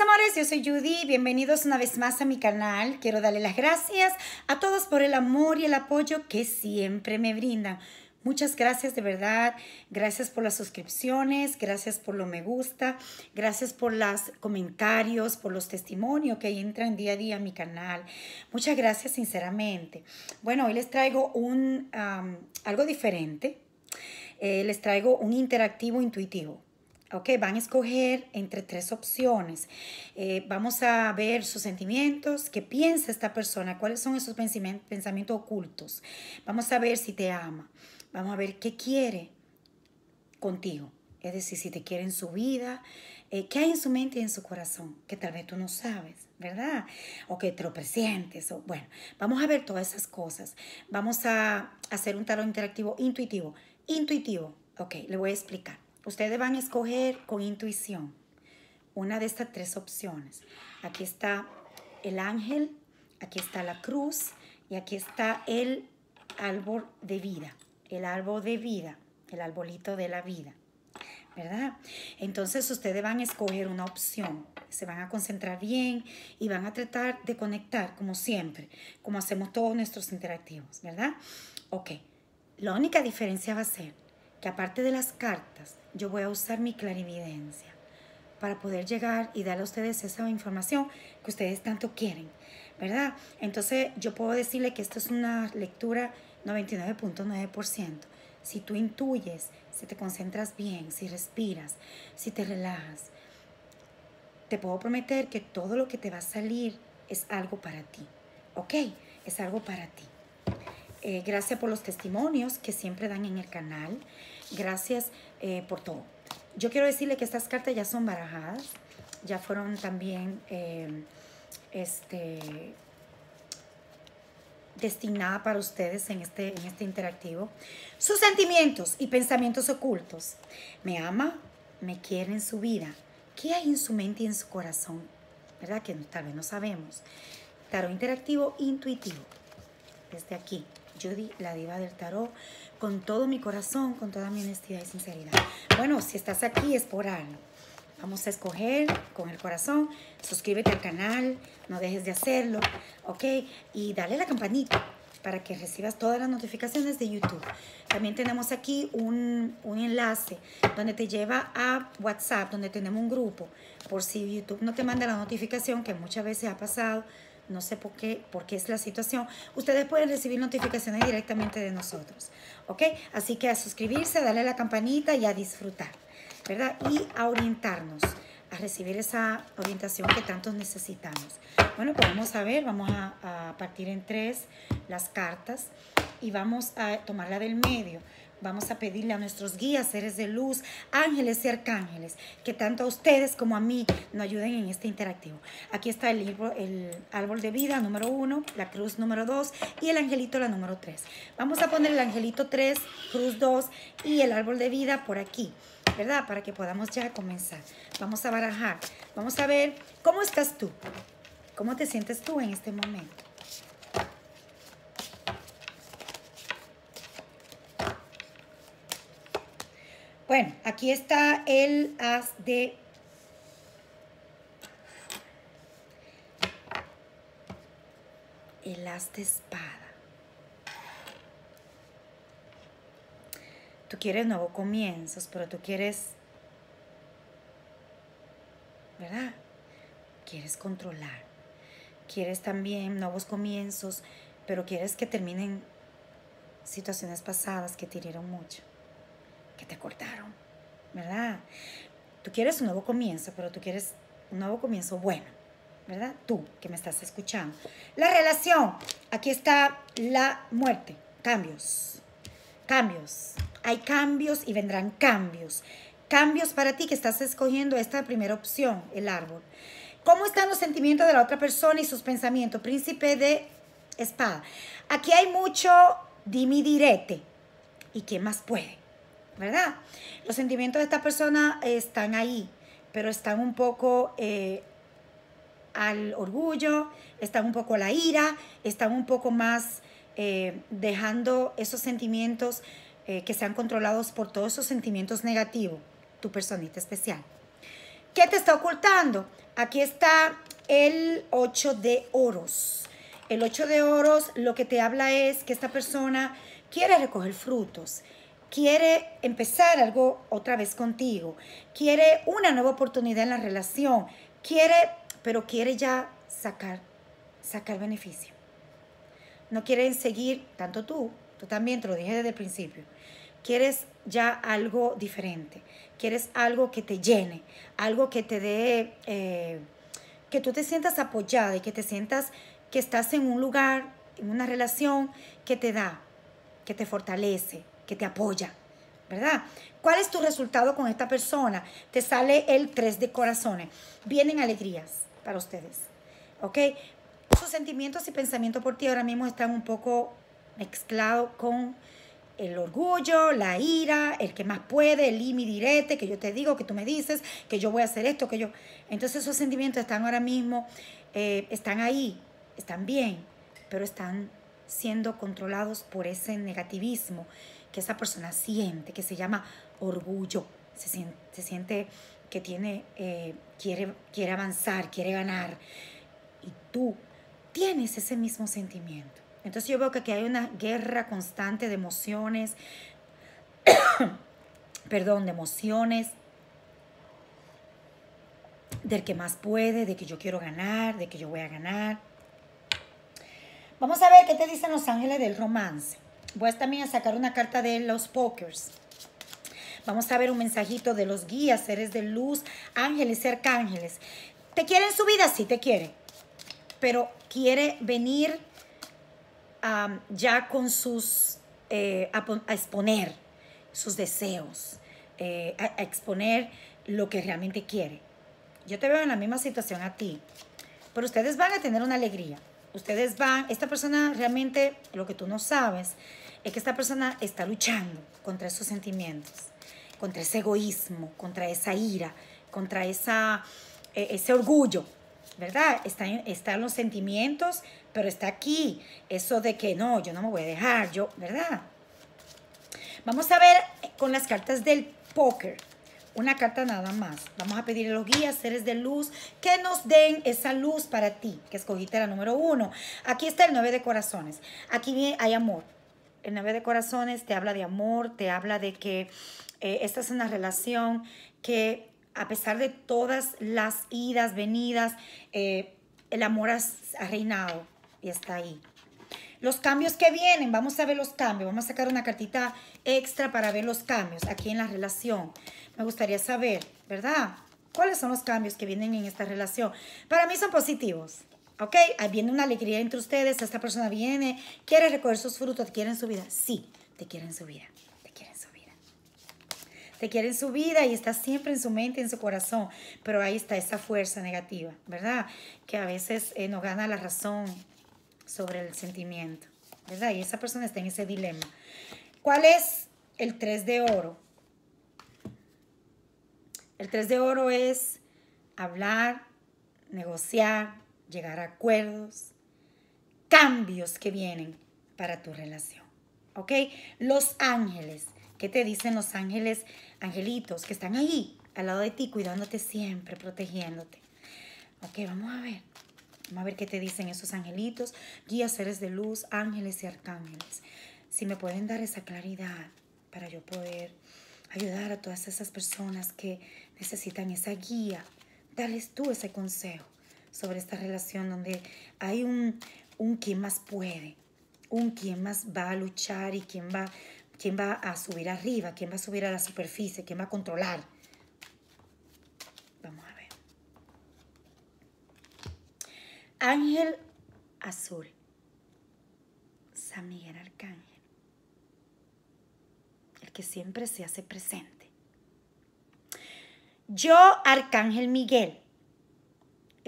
amores, yo soy Judy, bienvenidos una vez más a mi canal. Quiero darle las gracias a todos por el amor y el apoyo que siempre me brindan. Muchas gracias de verdad, gracias por las suscripciones, gracias por lo me gusta, gracias por los comentarios, por los testimonios que entran día a día a mi canal. Muchas gracias sinceramente. Bueno, hoy les traigo un, algo diferente, eh, les traigo un interactivo intuitivo. Ok, van a escoger entre tres opciones. Eh, vamos a ver sus sentimientos, qué piensa esta persona, cuáles son esos pensamientos ocultos. Vamos a ver si te ama. Vamos a ver qué quiere contigo. Es decir, si te quiere en su vida, eh, qué hay en su mente y en su corazón, que tal vez tú no sabes, ¿verdad? O que te lo presientes. Bueno, vamos a ver todas esas cosas. Vamos a hacer un tarot interactivo intuitivo. Intuitivo. Ok, le voy a explicar. Ustedes van a escoger con intuición una de estas tres opciones. Aquí está el ángel, aquí está la cruz y aquí está el árbol de vida. El árbol de vida, el arbolito de la vida. ¿verdad? Entonces ustedes van a escoger una opción, se van a concentrar bien y van a tratar de conectar como siempre, como hacemos todos nuestros interactivos, ¿verdad? Ok, la única diferencia va a ser que aparte de las cartas, yo voy a usar mi clarividencia para poder llegar y darle a ustedes esa información que ustedes tanto quieren, ¿verdad? Entonces yo puedo decirle que esto es una lectura 99.9%. Si tú intuyes, si te concentras bien, si respiras, si te relajas, te puedo prometer que todo lo que te va a salir es algo para ti, ¿ok? Es algo para ti. Eh, gracias por los testimonios que siempre dan en el canal. Gracias eh, por todo. Yo quiero decirle que estas cartas ya son barajadas, ya fueron también eh, este, destinadas para ustedes en este, en este interactivo. Sus sentimientos y pensamientos ocultos. Me ama, me quiere en su vida. ¿Qué hay en su mente y en su corazón? ¿Verdad? Que tal vez no sabemos. Tarot interactivo intuitivo. Desde aquí. Judy, la diva del tarot, con todo mi corazón, con toda mi honestidad y sinceridad. Bueno, si estás aquí es por algo. Vamos a escoger con el corazón. Suscríbete al canal, no dejes de hacerlo, ¿ok? Y dale la campanita para que recibas todas las notificaciones de YouTube. También tenemos aquí un, un, enlace donde te lleva a WhatsApp, donde tenemos un grupo. Por si YouTube no te manda la notificación, que muchas veces ha pasado, no sé por qué, por qué es la situación, ustedes pueden recibir notificaciones directamente de nosotros, ¿ok? Así que a suscribirse, darle a la campanita y a disfrutar, ¿verdad? Y a orientarnos, a recibir esa orientación que tantos necesitamos. Bueno, pues vamos a ver, vamos a, a partir en tres las cartas y vamos a tomar la del medio. Vamos a pedirle a nuestros guías, seres de luz, ángeles y arcángeles, que tanto a ustedes como a mí nos ayuden en este interactivo. Aquí está el, libro, el árbol de vida número uno, la cruz número dos y el angelito la número tres. Vamos a poner el angelito tres, cruz dos y el árbol de vida por aquí, ¿verdad? Para que podamos ya comenzar. Vamos a barajar. Vamos a ver cómo estás tú. ¿Cómo te sientes tú en este momento? Bueno, aquí está el as de... El as de espada. Tú quieres nuevos comienzos, pero tú quieres... ¿Verdad? Quieres controlar. Quieres también nuevos comienzos, pero quieres que terminen situaciones pasadas que te hirieron mucho que te cortaron, ¿verdad? Tú quieres un nuevo comienzo, pero tú quieres un nuevo comienzo bueno, ¿verdad? Tú que me estás escuchando. La relación, aquí está la muerte, cambios, cambios. Hay cambios y vendrán cambios. Cambios para ti que estás escogiendo esta primera opción, el árbol. ¿Cómo están los sentimientos de la otra persona y sus pensamientos? Príncipe de espada. Aquí hay mucho dimi direte. ¿Y quién más puede? ¿Verdad? Los sentimientos de esta persona están ahí, pero están un poco eh, al orgullo, están un poco a la ira, están un poco más eh, dejando esos sentimientos eh, que sean controlados por todos esos sentimientos negativos, tu personita especial. ¿Qué te está ocultando? Aquí está el 8 de oros. El 8 de oros lo que te habla es que esta persona quiere recoger frutos, quiere empezar algo otra vez contigo, quiere una nueva oportunidad en la relación, quiere, pero quiere ya sacar, sacar beneficio. No quieren seguir, tanto tú, tú también te lo dije desde el principio, quieres ya algo diferente, quieres algo que te llene, algo que te dé, eh, que tú te sientas apoyada y que te sientas que estás en un lugar, en una relación que te da, que te fortalece, que te apoya, ¿verdad? ¿Cuál es tu resultado con esta persona? Te sale el 3 de corazones. Vienen alegrías para ustedes, ¿ok? Sus sentimientos y pensamientos por ti ahora mismo están un poco mezclados con el orgullo, la ira, el que más puede, el limi direte, que yo te digo, que tú me dices, que yo voy a hacer esto, que yo... Entonces esos sentimientos están ahora mismo, eh, están ahí, están bien, pero están siendo controlados por ese negativismo que esa persona siente, que se llama orgullo. Se siente, que tiene, eh, quiere, quiere avanzar, quiere ganar. Y tú tienes ese mismo sentimiento. Entonces yo veo que aquí hay una guerra constante de emociones, perdón, de emociones, del que más puede, de que yo quiero ganar, de que yo voy a ganar. Vamos a ver qué te dicen los ángeles del romance. Voy también a sacar una carta de los pokers. Vamos a ver un mensajito de los guías, seres de luz, ángeles arcángeles. ¿Te quieren su vida? Sí, te quiere. Pero quiere venir ya con sus, eh, a, exponer sus deseos, eh, a, exponer lo que realmente quiere. Yo te veo en la misma situación a ti, pero ustedes van a tener una alegría. Ustedes van, esta persona realmente, lo que tú no sabes, es que esta persona está luchando contra esos sentimientos, contra ese egoísmo, contra esa ira, contra e, ese orgullo, ¿verdad? Están, están los sentimientos, pero está aquí eso de que no, yo no me voy a dejar, yo, ¿verdad? Vamos a ver con las cartas del póker. Una carta nada más. Vamos a pedirle a los guías, seres de luz, que nos den esa luz para ti, que escogiste la número uno. Aquí está el nueve de corazones. Aquí hay amor. El nueve de corazones te habla de amor, te habla de que eh, esta es una relación que a pesar de todas las idas, venidas, eh, el amor ha, reinado y está ahí. Los cambios que vienen, vamos a ver los cambios. Vamos a sacar una cartita extra para ver los cambios aquí en la relación. Me gustaría saber, ¿verdad? ¿Cuáles son los cambios que vienen en esta relación? Para mí son positivos. ¿Ok? Ahí viene una alegría entre ustedes. Esta persona viene, quiere recoger sus frutos, te quiere en su vida. Sí, te quiere en su vida te quiere en su vida y está siempre en su mente, en su corazón, pero ahí está esa fuerza negativa, ¿verdad? Que a veces eh, nos gana la razón sobre el sentimiento, ¿verdad? Y esa persona está en ese dilema. ¿Cuál es el tres de oro? El tres de oro es hablar, negociar, llegar a acuerdos, cambios que vienen para tu relación. ¿Ok? Los ángeles. ¿Qué te dicen los ángeles, angelitos que están ahí, al lado de ti, cuidándote siempre, protegiéndote? Ok, vamos a ver. Vamos a ver qué te dicen esos angelitos, guías, seres de luz, ángeles y arcángeles. Si me pueden dar esa claridad para yo poder ayudar a todas esas personas que necesitan esa guía, darles tú ese consejo sobre esta relación donde hay un, un quien más puede, un quien más va a luchar y quien va quién va a subir arriba, quién va a subir a la superficie, quién va a controlar. Vamos a ver. Ángel azul. San Miguel Arcángel. El que siempre se hace presente. Yo, Arcángel Miguel,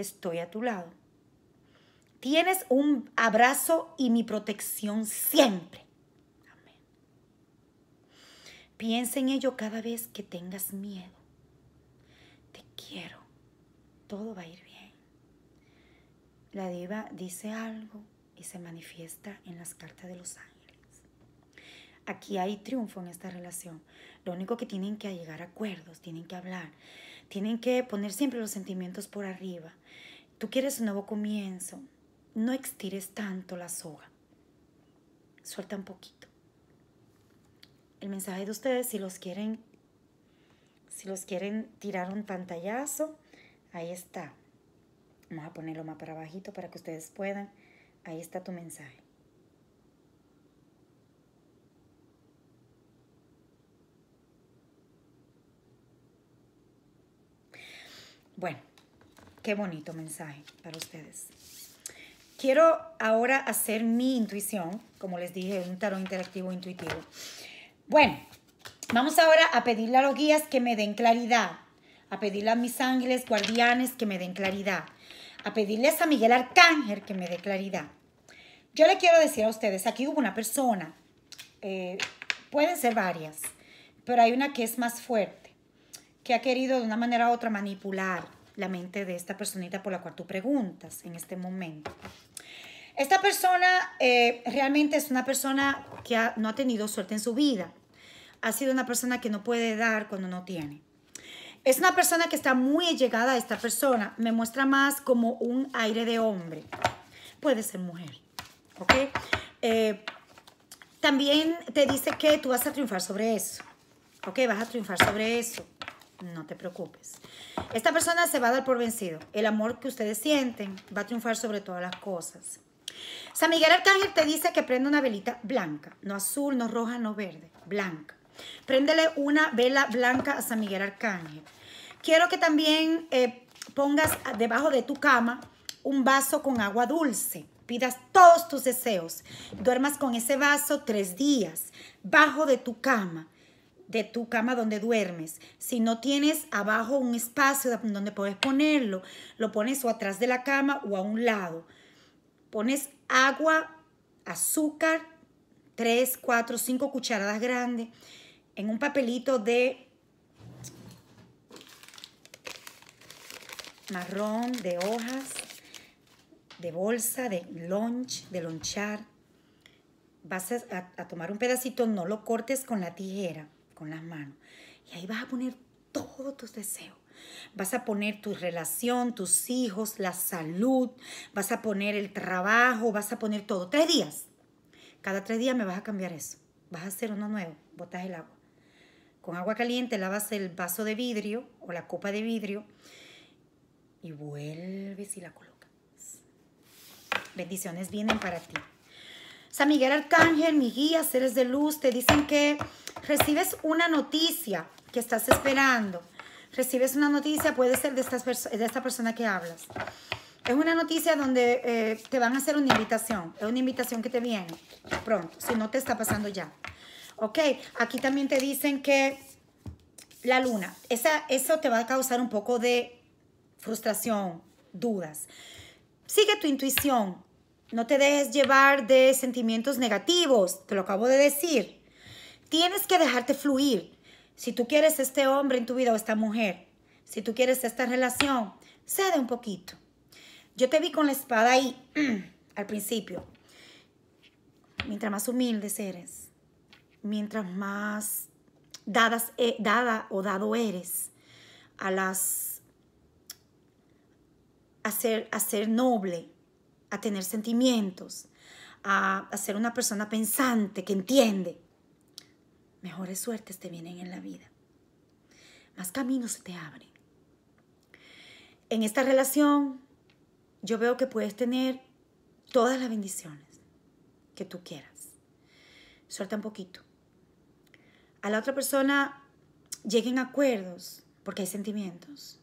estoy a tu lado. Tienes un abrazo y mi protección siempre. Piensa en ello cada vez que tengas miedo. Te quiero. Todo va a ir bien. La diva dice algo y se manifiesta en las cartas de los ángeles. Aquí hay triunfo en esta relación. Lo único que tienen que llegar a acuerdos, tienen que hablar, Tienen que poner siempre los sentimientos por arriba. Tú quieres un nuevo comienzo. No estires tanto la soga. Suelta un poquito. El mensaje de ustedes, si los quieren, si los quieren tirar un pantallazo, ahí está. Vamos a ponerlo más para abajito para que ustedes puedan. Ahí está tu mensaje. Bueno, qué bonito mensaje para ustedes. Quiero ahora hacer mi intuición, como les dije, un tarot interactivo intuitivo. Bueno, vamos ahora a pedirle a los guías que me den claridad, a pedirle a mis ángeles guardianes que me den claridad, a pedirles a Miguel Arcángel que me dé claridad. Yo le quiero decir a ustedes, aquí hubo una persona, eh, pueden ser varias, pero hay una que es más fuerte que ha querido de una manera u otra manipular la mente de esta personita por la cual tú preguntas en este momento. Esta persona eh, realmente es una persona que no ha tenido suerte en su vida. Ha sido una persona que no puede dar cuando no tiene. Es una persona que está muy llegada a esta persona. Me muestra más como un aire de hombre. Puede ser mujer. ¿Ok? Eh, también te dice que tú vas a triunfar sobre eso. ¿Ok? Vas a triunfar sobre eso no te preocupes. Esta persona se va a dar por vencido. El amor que ustedes sienten va a triunfar sobre todas las cosas. San Miguel Arcángel te dice que prenda una velita blanca, no azul, no roja, no verde, blanca. Préndele una vela blanca a San Miguel Arcángel. Quiero que también eh, pongas debajo de tu cama un vaso con agua dulce. Pidas todos tus deseos. Duermas con ese vaso tres días, bajo de tu cama de tu cama donde duermes. Si no tienes abajo un espacio donde puedes ponerlo, lo pones o atrás de la cama o a un lado. Pones agua, azúcar, 3, 4, 5 cucharadas grandes en un papelito de marrón, de hojas, de bolsa, de lunch, de lonchar. Vas a, a tomar un pedacito, no lo cortes con la tijera con las manos. Y ahí vas a poner todos tus deseos. Vas a poner tu relación, tus hijos, la salud, vas a poner el trabajo, vas a poner todo. Tres días. Cada tres días me vas a cambiar eso. Vas a hacer uno nuevo. Botas el agua. Con agua caliente lavas el vaso de vidrio o la copa de vidrio y vuelves y la colocas. Bendiciones vienen para ti. San Miguel Arcángel, mi guía, seres de luz, te dicen que recibes una noticia que estás esperando. Recibes una noticia, puede ser de, esta persona que hablas. Es una noticia donde eh, te van a hacer una invitación. Es una invitación que te viene pronto, si no te está pasando ya. Ok, aquí también te dicen que la luna, esa, eso te va a causar un poco de frustración, dudas. Sigue tu intuición, no te dejes llevar de sentimientos negativos, te lo acabo de decir. Tienes que dejarte fluir. Si tú quieres este hombre en tu vida o esta mujer, si tú quieres esta relación, cede un poquito. Yo te vi con la espada ahí al principio. Mientras más humildes eres, mientras más dadas, eh, dada o dado eres a las a ser, a ser noble, a tener sentimientos, a, ser una persona pensante que entiende, mejores suertes te vienen en la vida. Más caminos se te abren. En esta relación yo veo que puedes tener todas las bendiciones que tú quieras. Suelta un poquito. A la otra persona lleguen acuerdos porque hay sentimientos.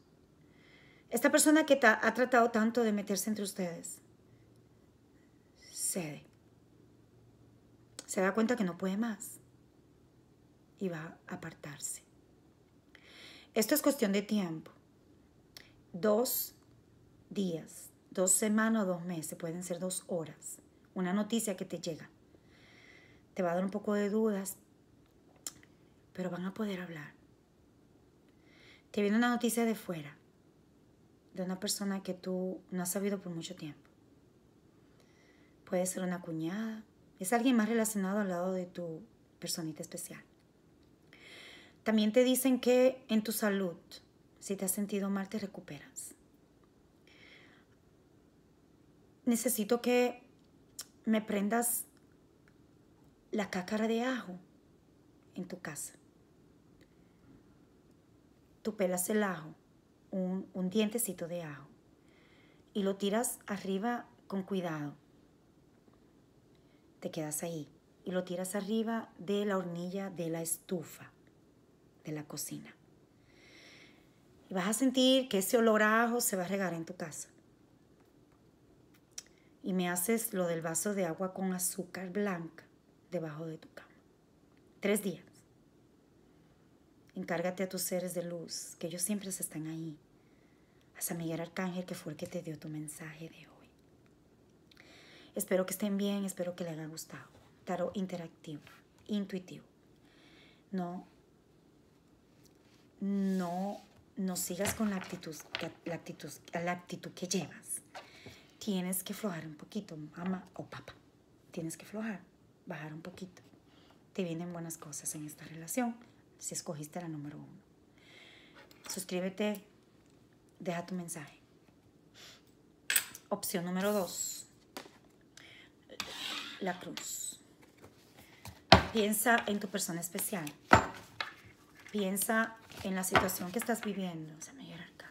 Esta persona que ha tratado tanto de meterse entre ustedes, se da cuenta que no puede más y va a apartarse. Esto es cuestión de tiempo. Dos días, dos semanas o dos meses, pueden ser dos horas. Una noticia que te llega. Te va a dar un poco de dudas, pero van a poder hablar. Te viene una noticia de fuera, de una persona que tú no has sabido por mucho tiempo. Puede ser una cuñada. Es alguien más relacionado al lado de tu personita especial. También te dicen que en tu salud Si te has sentido mal, te recuperas. Necesito que me prendas la cácara de ajo en tu casa. Tú pelas el ajo, un, un dientecito de ajo, y lo tiras arriba con cuidado. Te quedas ahí y lo tiras arriba de la hornilla de la estufa de la cocina. Y vas a sentir que ese olor a ajo se va a regar en tu casa. Y me haces lo del vaso de agua con azúcar blanca debajo de tu cama. Tres días. Encárgate a tus seres de luz, que ellos siempre están ahí. A San Miguel Arcángel, que fue el que te dio tu mensaje de hoy. Espero que estén bien, espero que les haya gustado. Tarot interactivo, intuitivo. No, no, no sigas con la actitud, la actitud, la actitud que llevas. Tienes que flojar un poquito, mamá o papá. Tienes que flojar, bajar un poquito. Te vienen buenas cosas en esta relación si escogiste la número uno. Suscríbete, deja tu mensaje. Opción número dos, la cruz. Piensa en tu persona especial. Piensa en la situación que estás viviendo. Se me acá.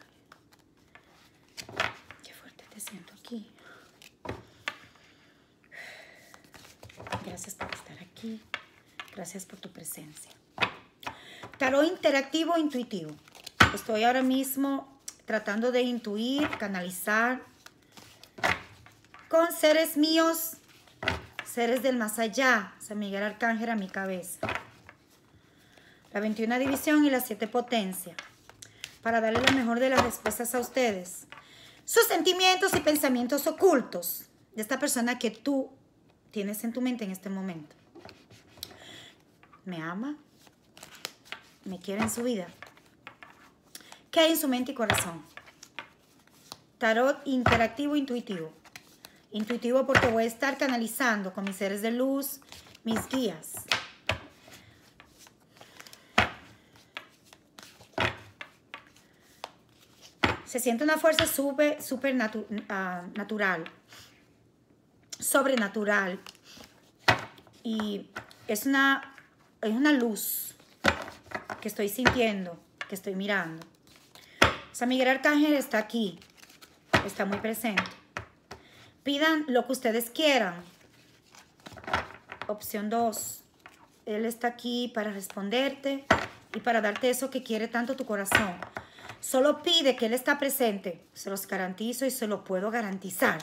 Qué fuerte te siento aquí. Gracias por estar aquí. Gracias por tu presencia. Tarot interactivo intuitivo. Estoy ahora mismo tratando de intuir, canalizar con seres míos, seres del más allá. San Miguel Arcángel a mi cabeza. La 21 división y la 7 potencia. Para darle la mejor de las respuestas a ustedes. Sus sentimientos y pensamientos ocultos de esta persona que tú tienes en tu mente en este momento. ¿Me ama? me quiere en su vida. ¿Qué hay en su mente y corazón? Tarot interactivo intuitivo. Intuitivo porque voy a estar canalizando con mis seres de luz, mis guías. Se siente una fuerza súper, súper ah, natural, sobrenatural. Y es una, es una luz que estoy sintiendo, que estoy mirando. San Miguel Arcángel está aquí, está muy presente. Pidan lo que ustedes quieran. Opción 2. Él está aquí para responderte y para darte eso que quiere tanto tu corazón. Solo pide que Él está presente. Se los garantizo y se lo puedo garantizar.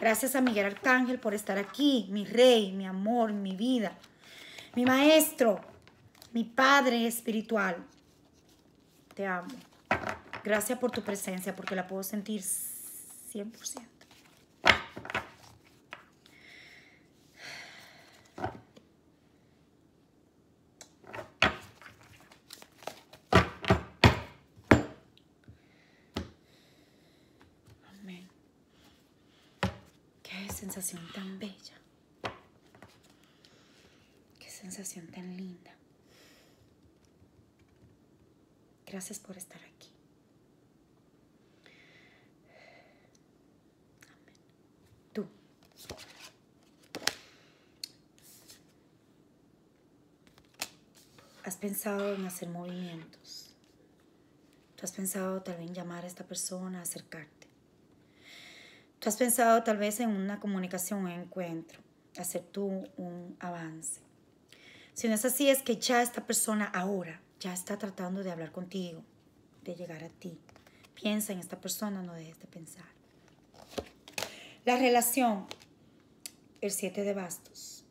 Gracias a Miguel Arcángel por estar aquí, mi rey, mi amor, mi vida, mi maestro, mi Padre espiritual, te amo. Gracias por tu presencia, porque la puedo sentir 100%. Amén. Qué sensación tan bella. Qué sensación tan linda. Gracias por estar aquí. Tú. Has pensado en hacer movimientos. Tú has pensado tal vez en llamar a esta persona, acercarte. Tú has pensado tal vez en una comunicación, un encuentro, hacer tú un avance. Si no es así, es que ya esta persona ahora ya está tratando de hablar contigo, de llegar a ti. Piensa en esta persona, no dejes de pensar. La relación, el siete de bastos.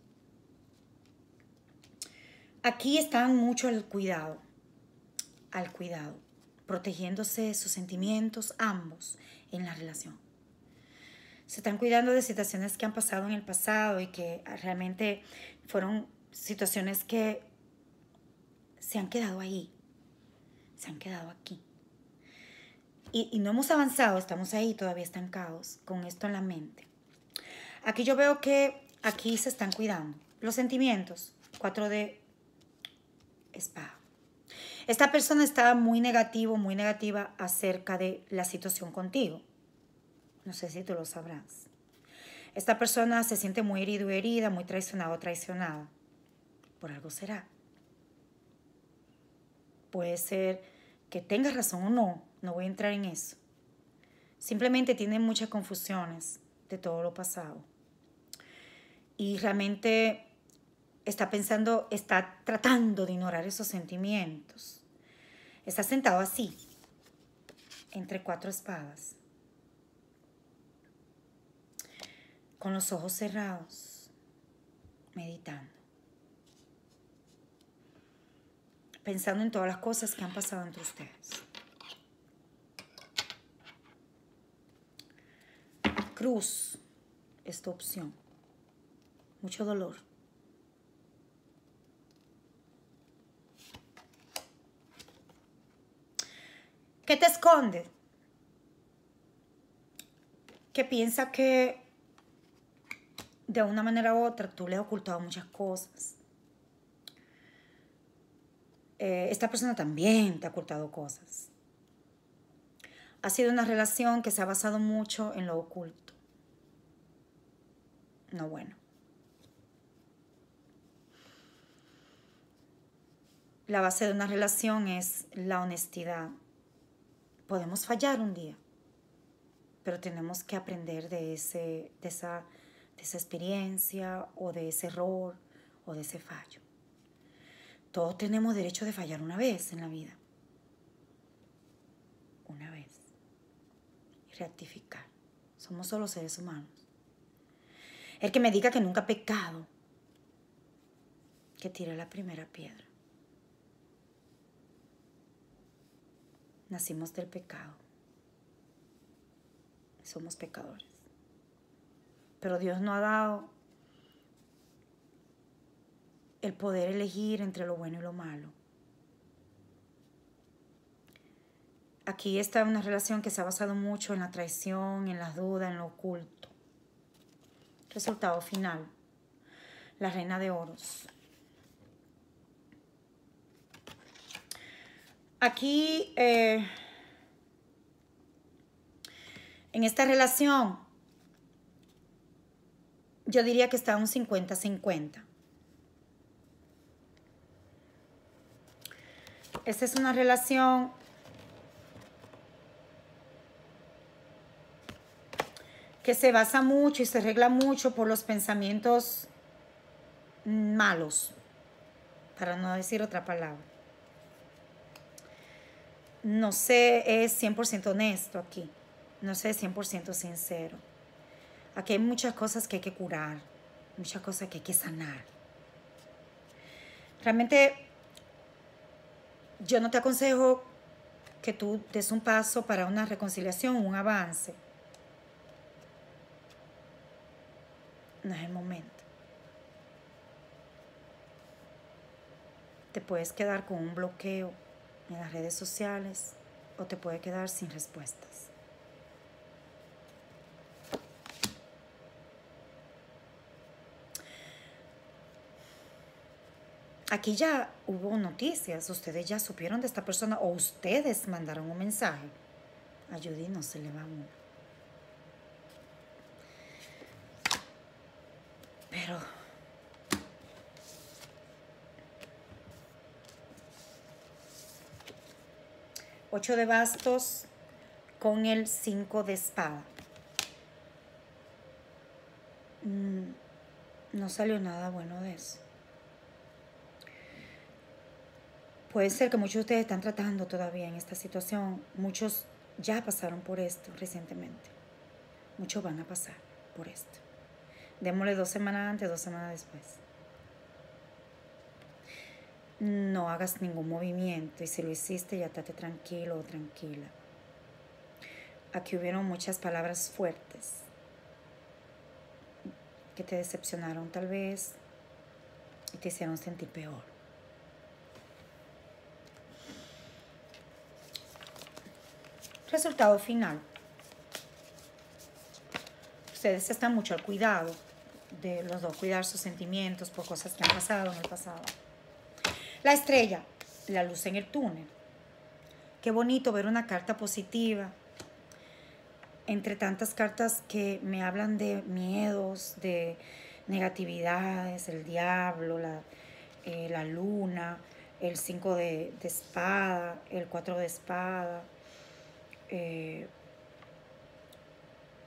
Aquí están mucho al cuidado, al cuidado, protegiéndose sus sentimientos ambos en la relación. Se están cuidando de situaciones que han pasado en el pasado y que realmente fueron situaciones que se han quedado ahí, se han quedado aquí. Y, no hemos avanzado, estamos ahí todavía estancados con esto en la mente. Aquí yo veo que aquí se están cuidando. Los sentimientos, cuatro de espada. Esta persona está muy negativo, muy negativa acerca de la situación contigo. No sé si tú lo sabrás. Esta persona se siente muy herido herida, muy traicionado o traicionada. Por algo será. Puede ser que tenga razón o no, no voy a entrar en eso. Simplemente tiene muchas confusiones de todo lo pasado. Y realmente está pensando, está tratando de ignorar esos sentimientos. Está sentado así, entre cuatro espadas, con los ojos cerrados, meditando, pensando en todas las cosas que han pasado entre ustedes. Cruz, esta opción, mucho dolor ¿Qué te esconde? Que piensa que de una manera u otra tú le has ocultado muchas cosas. Eh, esta persona también te ha ocultado cosas. Ha sido una relación que se ha basado mucho en lo oculto. No bueno. La base de una relación es la honestidad, podemos fallar un día, pero tenemos que aprender de, ese, de, esa, de esa experiencia o de ese error o de ese fallo. Todos tenemos derecho de fallar una vez en la vida. Una vez. Y rectificar. Somos solo seres humanos. El que me diga que nunca ha pecado, que tire la primera piedra. Nacimos del pecado. Somos pecadores. Pero Dios no ha dado el poder elegir entre lo bueno y lo malo. Aquí está una relación que se ha basado mucho en la traición, en las dudas, en lo oculto. Resultado final. La reina de oros. aquí, eh, en esta relación, yo diría que está un 50-50. Esta es una relación que se basa mucho y se arregla mucho por los pensamientos malos, para no decir otra palabra no sé, es 100% honesto aquí, no sé, 100% sincero. Aquí hay muchas cosas que hay que curar, muchas cosas que hay que sanar. Realmente yo no te aconsejo que tú des un paso para una reconciliación, un avance. No es el momento. Te puedes quedar con un bloqueo en las redes sociales o te puede quedar sin respuestas. Aquí ya hubo noticias, ustedes ya supieron de esta persona o ustedes mandaron un mensaje. A se le va uno. Pero Ocho de bastos con el cinco de espada. Mm, no salió nada bueno de eso. Puede ser que muchos de ustedes están tratando todavía en esta situación. Muchos ya pasaron por esto recientemente. Muchos van a pasar por esto. Démosle dos semanas antes, dos semanas después no hagas ningún movimiento y si lo hiciste ya estate tranquilo o tranquila. Aquí hubieron muchas palabras fuertes que te decepcionaron tal vez y te hicieron sentir peor. Resultado final. Ustedes están mucho al cuidado de los dos, cuidar sus sentimientos por cosas que han pasado en el pasado. La estrella. la luz en el túnel. Qué bonito ver una carta positiva entre tantas cartas que me hablan de miedos, de negatividades, el diablo, la, eh, la luna, el 5 de, espada, el 4 de espada, eh,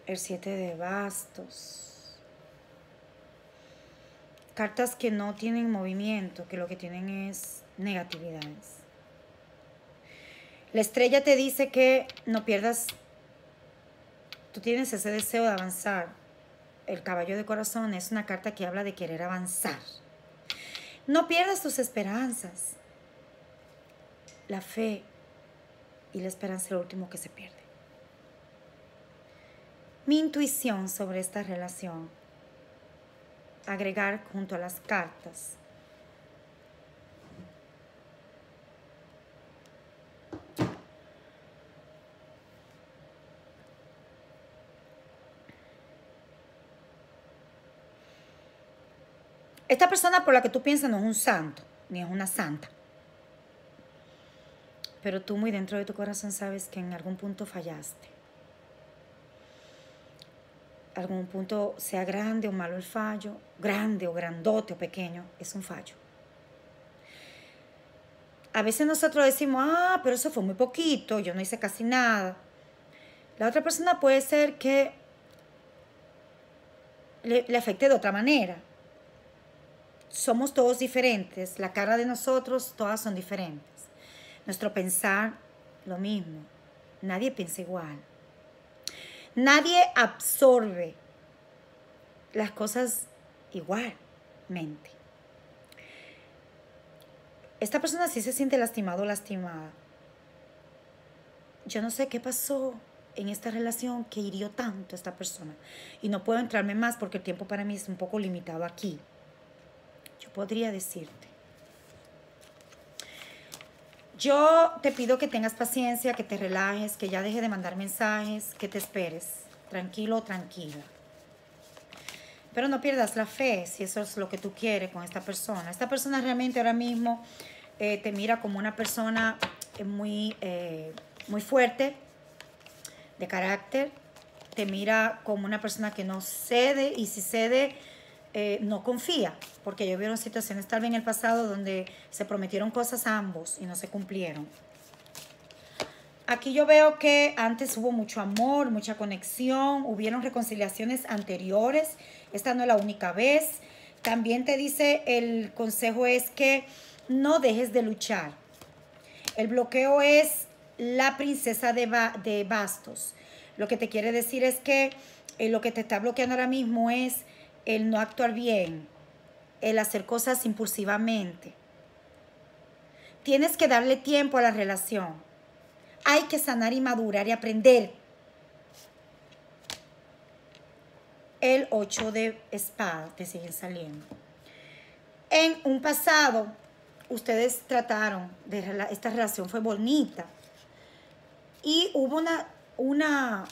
el 7 de bastos. Cartas que no tienen movimiento, que lo que tienen es negatividades. La estrella te dice que no pierdas, tú tienes ese deseo de avanzar. El caballo de corazón es una carta que habla de querer avanzar. No pierdas tus esperanzas. La fe y la esperanza es lo último que se pierde. Mi intuición sobre esta relación, agregar junto a las cartas, Esta persona por la que tú piensas no es un santo, ni es una santa. Pero tú muy dentro de tu corazón sabes que en algún punto fallaste. Algún punto, sea grande o malo el fallo, grande o grandote o pequeño, es un fallo. A veces nosotros decimos, ah, pero eso fue muy poquito, yo no hice casi nada. La otra persona puede ser que le, le afecte de otra manera somos todos diferentes, la cara de nosotros todas son diferentes. Nuestro pensar, lo mismo. Nadie piensa igual. Nadie absorbe las cosas igualmente. Esta persona sí se siente lastimado o lastimada. Yo no sé qué pasó en esta relación que hirió tanto a esta persona. Y no puedo entrarme más porque el tiempo para mí es un poco limitado aquí yo podría decirte. Yo te pido que tengas paciencia, que te relajes, que ya deje de mandar mensajes, que te esperes, tranquilo tranquila. Pero no pierdas la fe si eso es lo que tú quieres con esta persona. Esta persona realmente ahora mismo eh, te mira como una persona eh, muy, eh, muy fuerte, de carácter. Te mira como una persona que no cede y si cede no confía, porque yo vieron situaciones tal vez en el pasado donde se prometieron cosas a ambos y no se cumplieron. Aquí yo veo que antes hubo mucho amor, mucha conexión, hubieron reconciliaciones anteriores, esta no es la única vez. También te dice el consejo es que no dejes de luchar. El bloqueo es la princesa de, de bastos. Lo que te quiere decir es que eh, lo que te está bloqueando ahora mismo es el no actuar bien, el hacer cosas impulsivamente. Tienes que darle tiempo a la relación. Hay que sanar y madurar y aprender. El 8 de espada te siguen saliendo. En un pasado, ustedes trataron de esta relación fue bonita y hubo una, una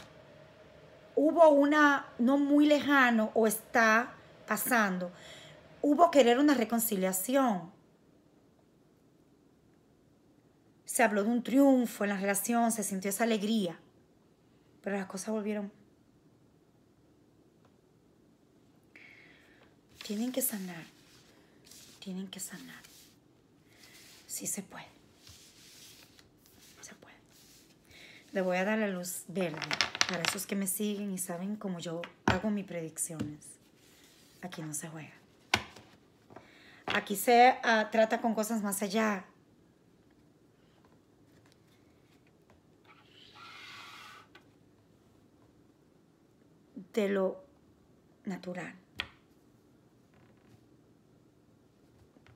hubo una, no muy lejano, o está pasando, hubo querer una reconciliación. Se habló de un triunfo en la relación, se sintió esa alegría, pero las cosas volvieron. Tienen que sanar, tienen que sanar. Sí se puede. Se puede. Le voy a dar la luz verde para esos que me siguen y saben cómo yo hago mis predicciones. Aquí no se juega. Aquí se ah, trata con cosas más allá. de lo natural.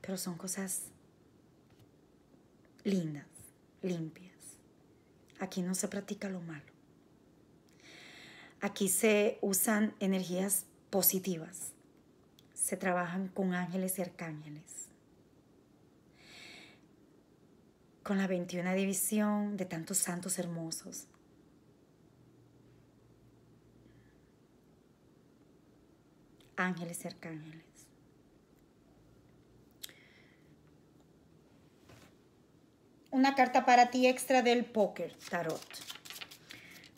Pero son cosas lindas, limpias. Aquí no se practica lo malo. Aquí se usan energías positivas. Se trabajan con ángeles y arcángeles. Con la 21 división de tantos santos hermosos. Ángeles y arcángeles. una carta para ti extra del póker tarot.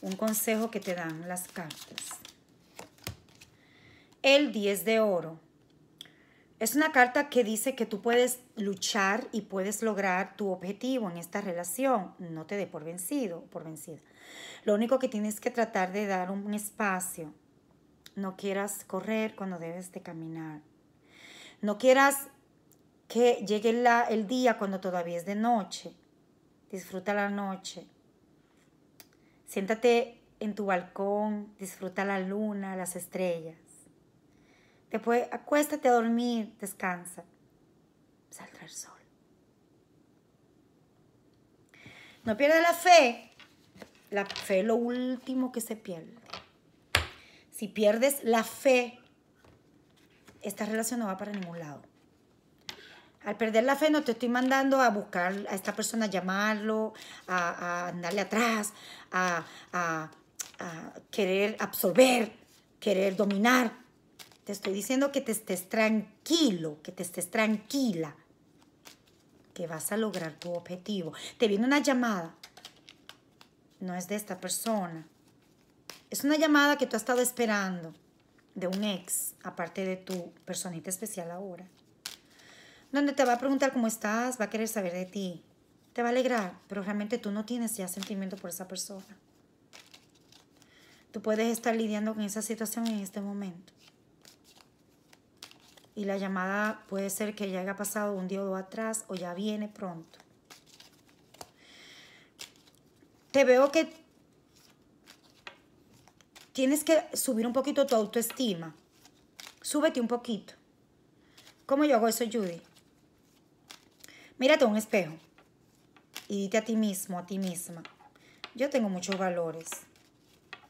Un consejo que te dan las cartas. El 10 de oro. Es una carta que dice que tú puedes luchar y puedes lograr tu objetivo en esta relación. No te dé por vencido por vencida. Lo único que tienes que tratar de dar un espacio. No quieras correr cuando debes de caminar. No quieras que llegue el día cuando todavía es de noche. Disfruta la noche. Siéntate en tu balcón, disfruta la luna, las estrellas. Después acuéstate a dormir, descansa. Saldrá el sol. No pierdas la fe. La fe es lo último que se pierde. Si pierdes la fe, esta relación no va para ningún lado. Al perder la fe no te estoy mandando a buscar a esta persona, a llamarlo, a, andarle atrás, a, a querer absorber, querer dominar. Te estoy diciendo que te estés tranquilo, que te estés tranquila, que vas a lograr tu objetivo. Te viene una llamada, no es de esta persona. Es una llamada que tú has estado esperando de un ex, aparte de tu personita especial ahora donde te va a preguntar cómo estás, va a querer saber de ti, te va a alegrar, pero realmente tú no tienes ya sentimiento por esa persona. Tú puedes estar lidiando con esa situación en este momento. Y la llamada puede ser que ya haya pasado un día o dos atrás o ya viene pronto. Te veo que tienes que subir un poquito tu autoestima. Súbete un poquito. ¿Cómo yo hago eso, Judy? Mírate a un espejo y dite a ti mismo, a ti misma, yo tengo muchos valores.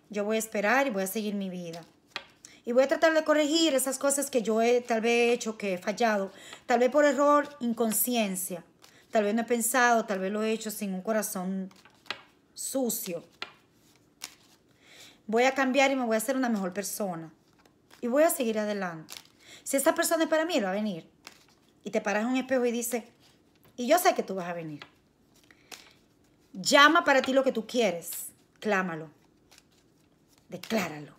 Yo voy a esperar y voy a seguir mi vida. Y voy a tratar de corregir esas cosas que yo he tal vez hecho, que he fallado, tal vez por error, inconsciencia. Tal vez no he pensado, tal vez lo he hecho sin un corazón sucio. Voy a cambiar y me voy a hacer una mejor persona. Y voy a seguir adelante. Si esta persona es para mí, va a venir. Y te paras en un espejo y dices, y yo sé que tú vas a venir. Llama para ti lo que tú quieres. Clámalo. Decláralo.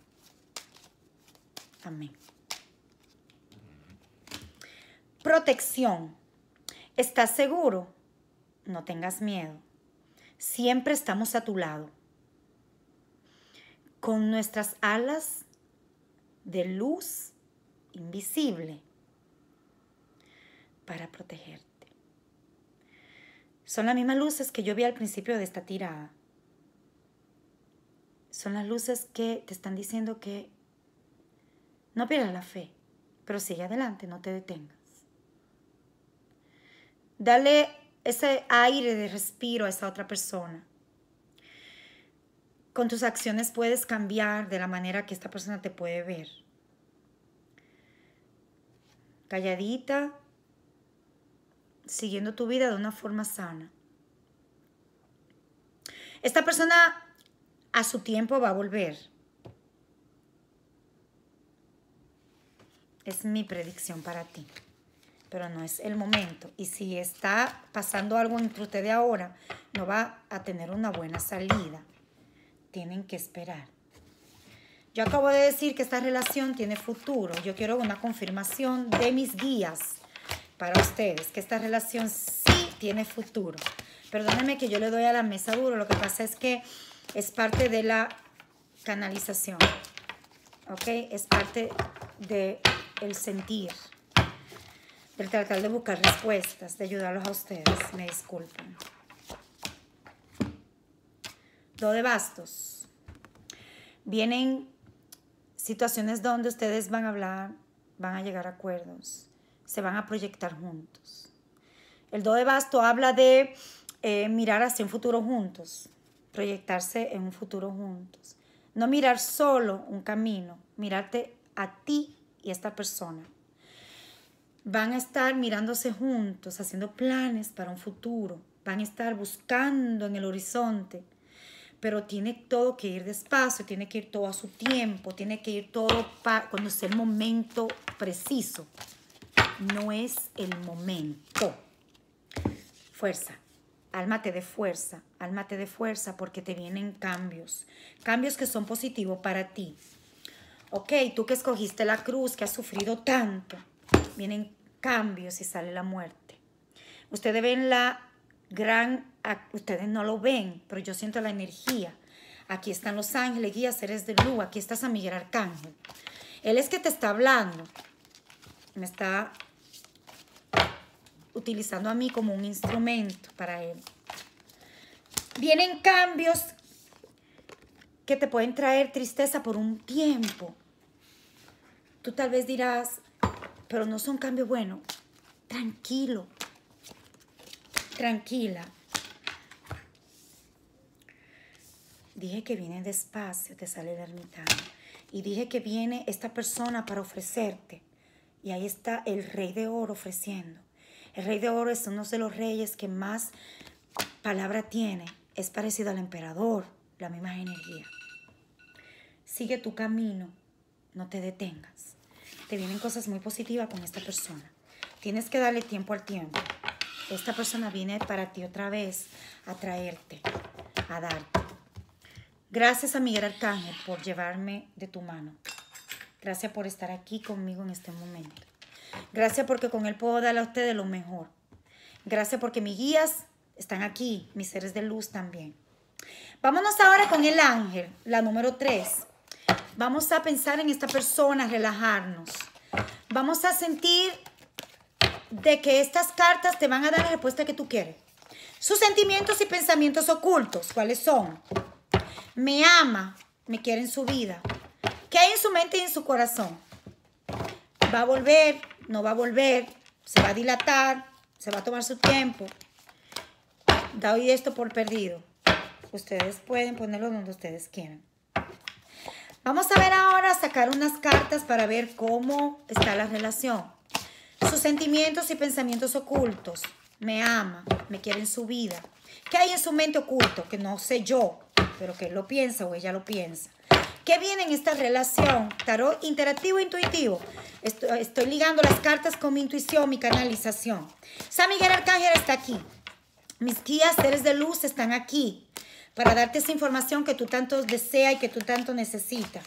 Protección. ¿Estás seguro? No tengas miedo. Siempre estamos a tu lado. Con nuestras alas de luz invisible para protegerte. Son las mismas luces que yo vi al principio de esta tirada. Son las luces que te están diciendo que no pierdas la fe, pero sigue adelante, no te detengas. Dale ese aire de respiro a esa otra persona. Con tus acciones puedes cambiar de la manera que esta persona te puede ver. Calladita, siguiendo tu vida de una forma sana. Esta persona a su tiempo va a volver. Es mi predicción para ti, pero no es el momento. Y si está pasando algo entre ustedes ahora, no va a tener una buena salida. Tienen que esperar. Yo acabo de decir que esta relación tiene futuro. Yo quiero una confirmación de mis guías para ustedes, que esta relación sí tiene futuro. Perdónenme que yo le doy a la mesa duro, lo que pasa es que es parte de la canalización, ¿ok? Es parte del el sentir, del tratar de buscar respuestas, de ayudarlos a ustedes, me disculpen. Do de bastos. Vienen situaciones donde ustedes van a hablar, van a llegar a acuerdos se van a proyectar juntos. El do de basto habla de eh, mirar hacia un futuro juntos, proyectarse en un futuro juntos. No mirar solo un camino, mirarte a ti y esta persona. Van a estar mirándose juntos, haciendo planes para un futuro. Van a estar buscando en el horizonte. Pero tiene todo que ir despacio, tiene que ir todo a su tiempo, tiene que ir todo cuando sea el momento preciso no es el momento. Fuerza. Alma te de fuerza, alma te de fuerza porque te vienen cambios, cambios que son positivos para ti. Ok, tú que escogiste la cruz, que has sufrido tanto, vienen cambios y sale la muerte. Ustedes ven la gran, ustedes no lo ven, pero yo siento la energía. Aquí están los ángeles, guías, seres de luz, aquí está San Miguel Arcángel. Él es que te está hablando, me está utilizando a mí como un instrumento para él. Vienen cambios que te pueden traer tristeza por un tiempo. Tú tal vez dirás, pero no son cambios buenos. Tranquilo, tranquila. Dije que viene despacio, te sale el ermitaño. Y dije que viene esta persona para ofrecerte. Y ahí está el rey de oro ofreciendo. El rey de oro es uno de los reyes que más palabra tiene. Es parecido al emperador, la misma energía. Sigue tu camino, no te detengas. Te vienen cosas muy positivas con esta persona. Tienes que darle tiempo al tiempo. Esta persona viene para ti otra vez a traerte, a darte. Gracias a Miguel Arcángel por llevarme de tu mano. Gracias por estar aquí conmigo en este momento. Gracias porque con él puedo darle a ustedes lo mejor. Gracias porque mis guías están aquí, mis seres de luz también. Vámonos ahora con el ángel, la número 3. Vamos a pensar en esta persona, relajarnos. Vamos a sentir de que estas cartas te van a dar la respuesta que tú quieres. Sus sentimientos y pensamientos ocultos, ¿cuáles son? Me ama, me quiere en su vida. ¿Qué hay en su mente y en su corazón? Va a volver, no va a volver, se va a dilatar, se va a tomar su tiempo. Da hoy esto por perdido. Ustedes pueden ponerlo donde ustedes quieran. Vamos a ver ahora, sacar unas cartas para ver cómo está la relación. Sus sentimientos y pensamientos ocultos. Me ama, me quiere en su vida. ¿Qué hay en su mente oculto? Que no sé yo, pero que él lo piensa o ella lo piensa. ¿Qué viene en esta relación? Tarot interactivo e intuitivo. Estoy, ligando las cartas con mi intuición, mi canalización. San Miguel Arcángel está aquí. Mis guías, seres de luz, están aquí para darte esa información que tú tanto deseas y que tú tanto necesitas.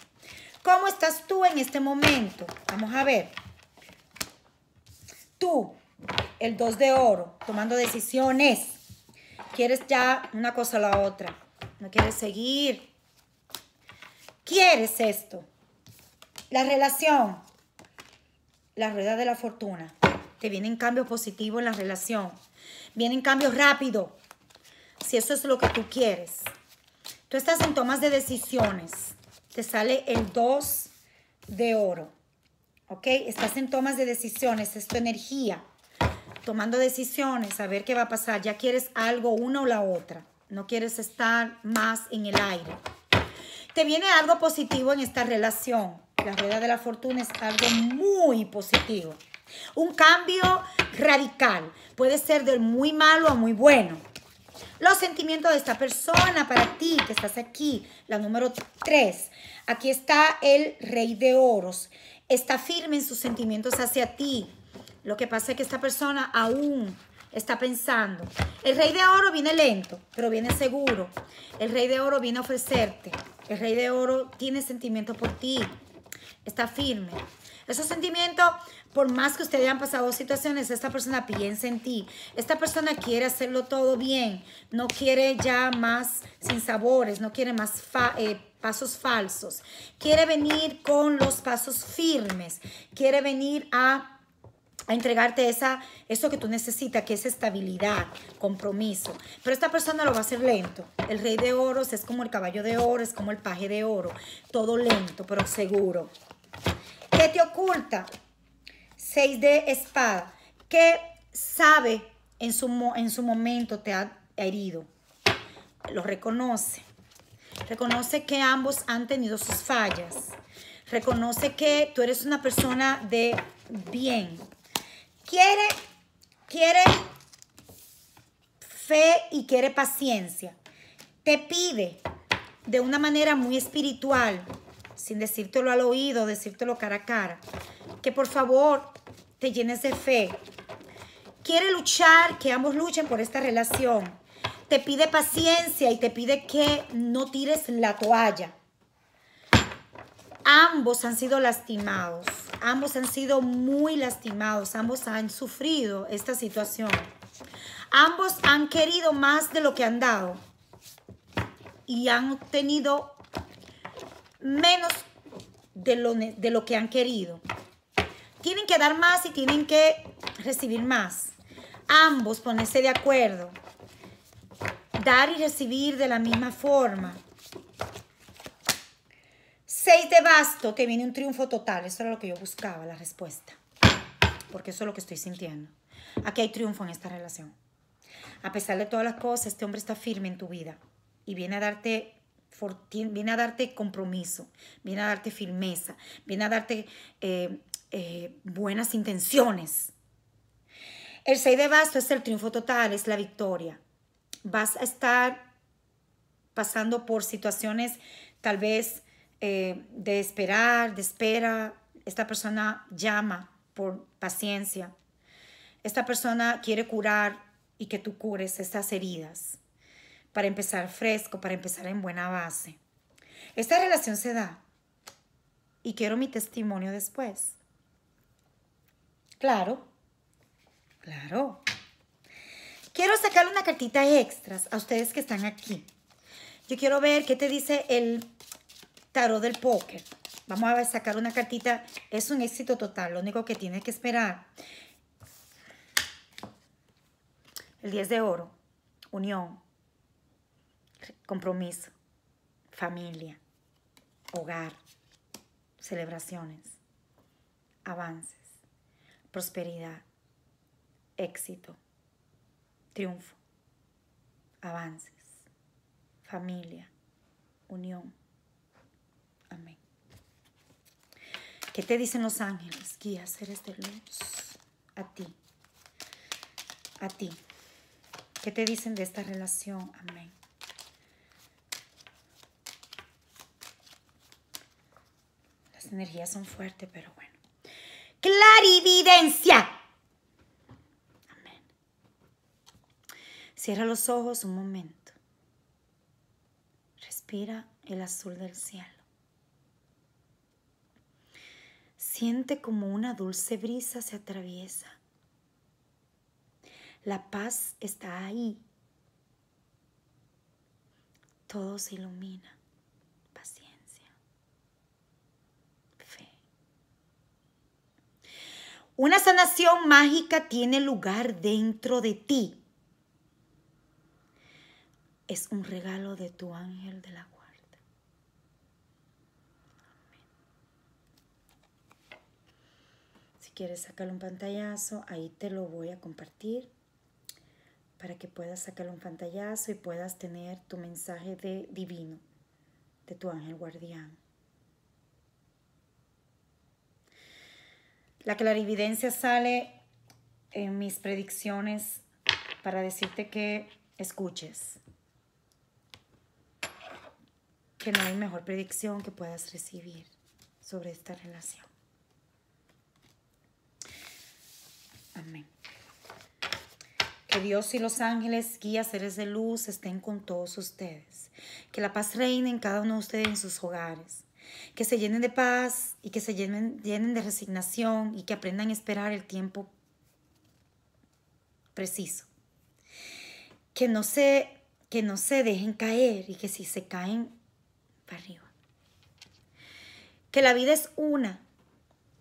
¿Cómo estás tú en este momento? Vamos a ver. Tú, el 2 de oro, tomando decisiones. Quieres ya una cosa o la otra. No quieres seguir quieres esto. La relación, la rueda de la fortuna. Te vienen cambios positivos en la relación. Vienen cambios rápidos. Si eso es lo que tú quieres. Tú estás en tomas de decisiones. Te sale el 2 de oro. ¿Ok? Estás en tomas de decisiones. Es tu energía. Tomando decisiones, a ver qué va a pasar. Ya quieres algo, una o la otra. No quieres estar más en el aire. Te viene algo positivo en esta relación. La rueda de la fortuna es algo muy positivo. Un cambio radical. Puede ser del muy malo a muy bueno. Los sentimientos de esta persona para ti que estás aquí, la número 3. Aquí está el rey de oros. Está firme en sus sentimientos hacia ti. Lo que pasa es que esta persona aún está pensando. El rey de oro viene lento, pero viene seguro. El rey de oro viene a ofrecerte. El rey de oro tiene sentimiento por ti. Está firme. Esos sentimientos, por más que ustedes hayan pasado situaciones, esta persona piensa en ti. Esta persona quiere hacerlo todo bien. No quiere ya más sin sabores. No quiere más eh, pasos falsos. Quiere venir con los pasos firmes. Quiere venir a a entregarte esa, eso que tú necesitas, que es estabilidad, compromiso. Pero esta persona lo va a hacer lento. El rey de oros es como el caballo de oro, es como el paje de oro. Todo lento, pero seguro. ¿Qué te oculta? Seis de espada. ¿Qué sabe en su, en su momento te ha herido? Lo reconoce. Reconoce que ambos han tenido sus fallas. Reconoce que tú eres una persona de bien, quiere, quiere fe y quiere paciencia. Te pide de una manera muy espiritual, sin decírtelo al oído, decírtelo cara a cara, que por favor te llenes de fe. Quiere luchar, que ambos luchen por esta relación. te pide paciencia y te pide que no tires la toalla. Ambos han sido lastimados, ambos han sido muy lastimados, ambos han sufrido esta situación. Ambos han querido más de lo que han dado y han tenido menos de lo, de lo que han querido. Tienen que dar más y tienen que recibir más. Ambos ponerse de acuerdo. Dar y recibir de la misma forma. Seis de basto, te viene un triunfo total. Eso era lo que yo buscaba, la respuesta. Porque eso es lo que estoy sintiendo. Aquí hay triunfo en esta relación. A pesar de todas las cosas, este hombre está firme en tu vida y viene a darte viene a darte compromiso, viene a darte firmeza, viene a darte eh, eh, buenas intenciones. El 6 de basto es el triunfo total, es la victoria. Vas a estar pasando por situaciones tal vez eh, de esperar, de espera. Esta persona llama por paciencia. Esta persona quiere curar y que tú cures estas heridas para empezar fresco, para empezar en buena base. Esta relación se da y quiero mi testimonio después. Claro, claro. Quiero sacarle una cartita extras a ustedes que están aquí. Yo quiero ver qué te dice el tarot del póker. Vamos a sacar una cartita. Es un éxito total. Lo único que tiene que esperar. El 10 de oro. Unión. Compromiso. Familia. Hogar. Celebraciones. Avances. Prosperidad. Éxito. Triunfo. Avances. Familia. Unión Amén. ¿Qué te dicen los ángeles? Guías, seres de luz. A ti. A ti. ¿Qué te dicen de esta relación? Amén. Energías son fuertes, pero bueno. Clarividencia. Amén. Cierra los ojos un momento. Respira el azul del cielo. Siente como una dulce brisa se atraviesa. La paz está ahí. Todo se ilumina. Paciencia. Fe. Una sanación mágica tiene lugar dentro de ti. Es un regalo de tu ángel de la quieres sacarle un pantallazo, ahí te lo voy a compartir para que puedas sacarle un pantallazo y puedas tener tu mensaje de divino de tu ángel guardián. La clarividencia sale en mis predicciones para decirte que escuches. Que no hay mejor predicción que puedas recibir sobre esta relación. Amén. Que Dios y los ángeles, guías, seres de luz, estén con todos ustedes. Que la paz reine en cada uno de ustedes en sus hogares. Que se llenen de paz y que se llenen, llenen de resignación y que aprendan a esperar el tiempo preciso. Que no se, que no se dejen caer y que si se caen, para arriba. Que la vida es una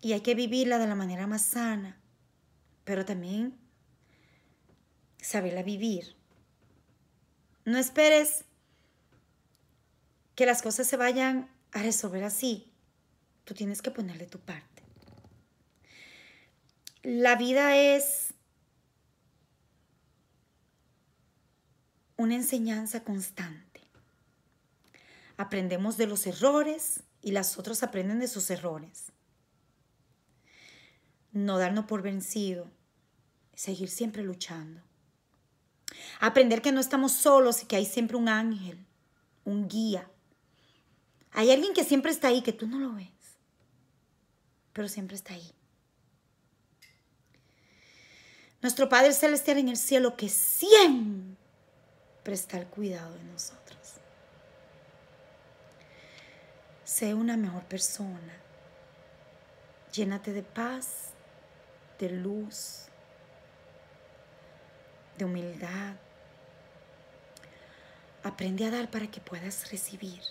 y hay que vivirla de la manera más sana pero también saberla vivir. No esperes que las cosas se vayan a resolver así. Tú tienes que ponerle tu parte. La vida es una enseñanza constante. Aprendemos de los errores y las otras aprenden de sus errores no darnos por vencido, seguir siempre luchando. Aprender que no estamos solos y que hay siempre un ángel, un guía. Hay alguien que siempre está ahí, que tú no lo ves, pero siempre está ahí. Nuestro Padre Celestial en el cielo que siempre prestar cuidado de nosotros. Sé una mejor persona. Llénate de paz, de luz, de humildad. Aprende a dar para que puedas recibir.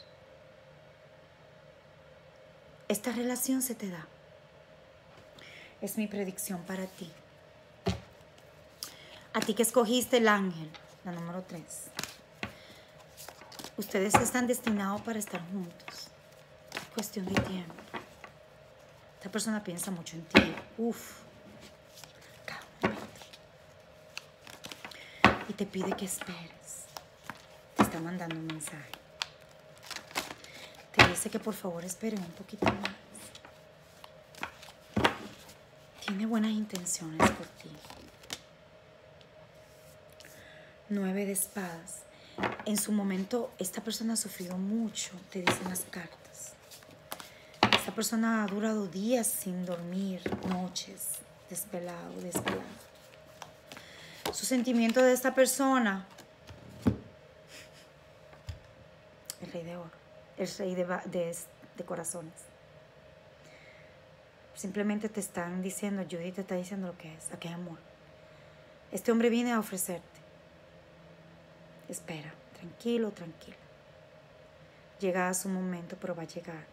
Esta relación se te da. Es mi predicción para ti. A ti que escogiste el ángel, la número 3. Ustedes están destinados para estar juntos. Cuestión de tiempo. Esta persona piensa mucho en ti. Uf. Y te pide que esperes. Te está mandando un mensaje. Te dice que por favor espere un poquito más. Tiene buenas intenciones por ti. Nueve de espadas. En su momento, esta persona ha sufrido mucho, te dicen las cartas. Esta persona ha durado días sin dormir, noches, desvelado, desvelado. Su sentimiento de esta persona, el rey de oro, el rey de, de, corazones. Simplemente te están diciendo, Judy te está diciendo lo que es, a qué amor. Este hombre viene a ofrecerte Espera, tranquilo, tranquilo. Llega su momento, pero va a llegar.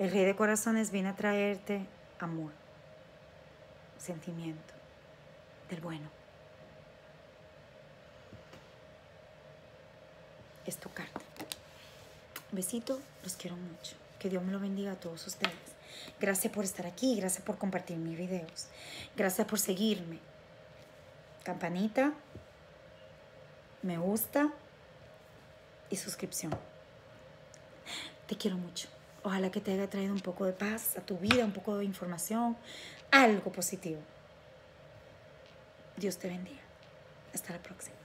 El rey de corazones viene a traerte amor, sentimiento del bueno. Es tu carta. Besito, los quiero mucho. Que Dios me lo bendiga a todos ustedes. Gracias por estar aquí, gracias por compartir mis videos. Gracias por seguirme. Campanita, me gusta y suscripción. Te quiero mucho. Ojalá que te haya traído un poco de paz a tu vida, un poco de información, algo positivo. Dios te bendiga. Hasta la próxima.